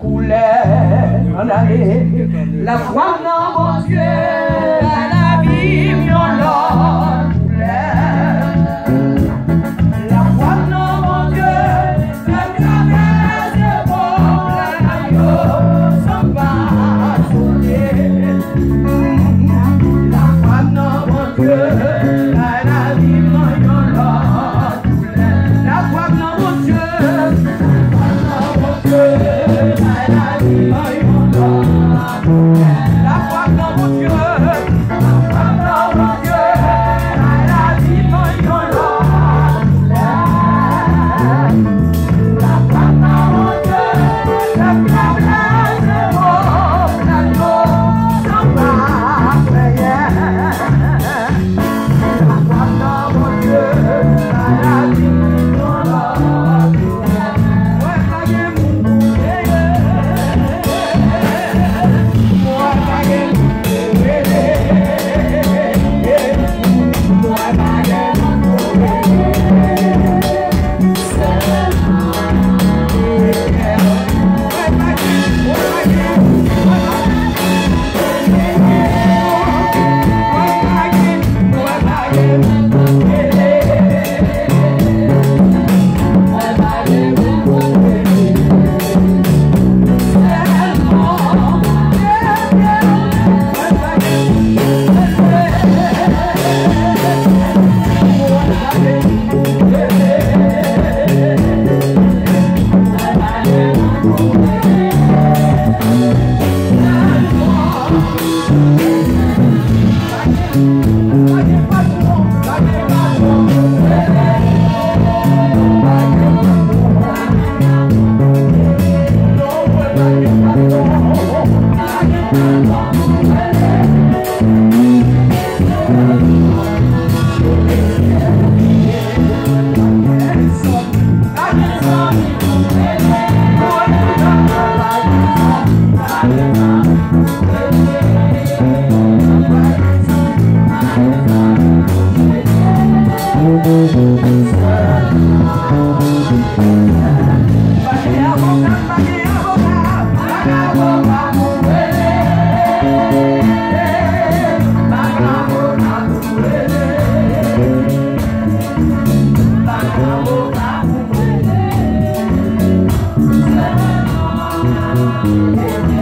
coulait en allée, la foi dans mon Dieu. Oh, Yeah.